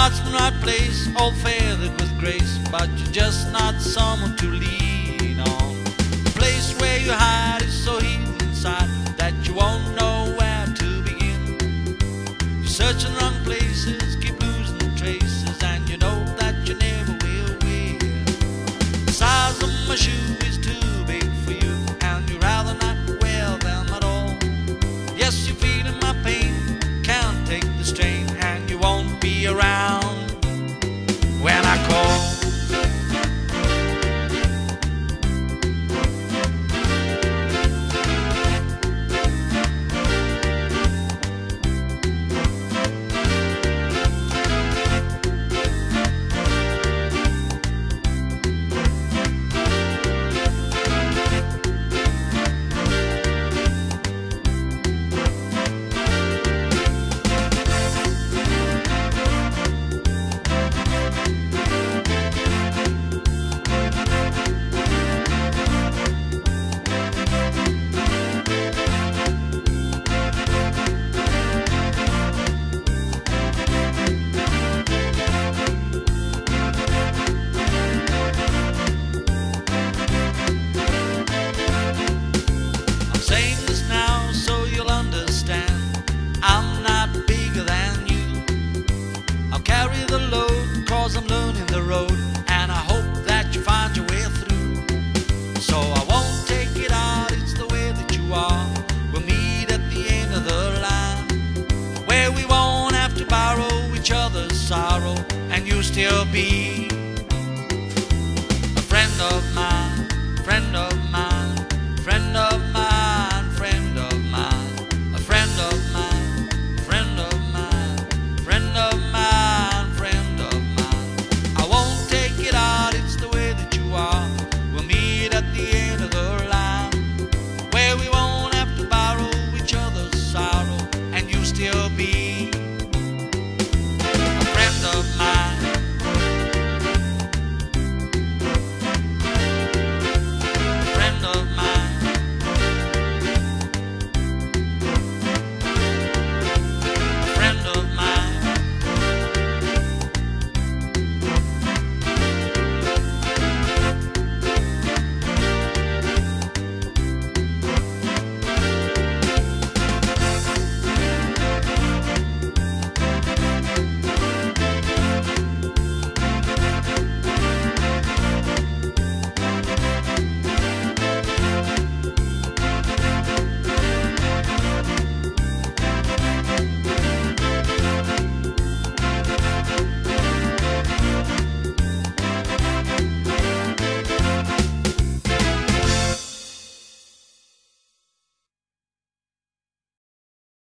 heart's from right place, all feathered with grace, but you're just not someone to lean on. The place where you hide is so hidden inside that you won't know where to begin. You're searching wrong places, keep losing the traces, and you know that you never will win. The size of my shoe is too big. tomorrow and you still be.